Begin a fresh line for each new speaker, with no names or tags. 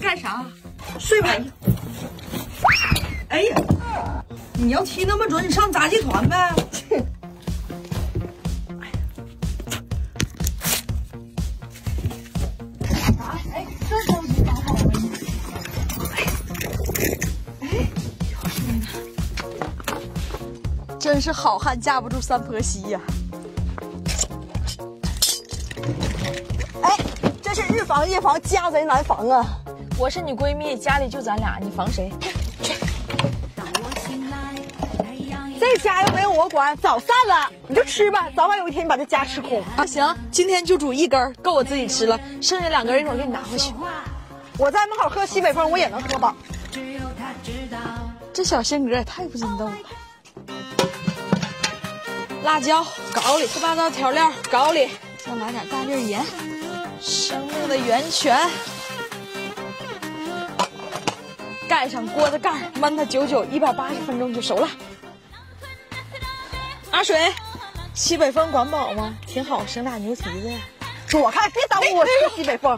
干啥？
睡吧。哎呀，你要踢那么准，你上杂技团呗。
哎，这好了。哎，真是好汉架不住三婆媳呀。哎，是日防夜防，家贼难防啊。
我是你闺蜜，家里就咱俩，你防谁？
去这家又没有我管，早散了，你就吃吧，早晚有一天你把这家吃空。
啊，行，今天就煮一根，够我自己吃了，剩下两根一会儿给你拿回去。
我在门口喝西北风，我也能喝饱。
这小性格也太不经逗了。辣椒搞里，七八糟调料搞里，再来点大粒盐，生命的源泉。盖上锅的盖儿，焖它九九一百八十分钟就熟了。阿水，西北风管饱吗？挺好，省俩牛蹄子呀。
躲开，别耽误我吃西北风。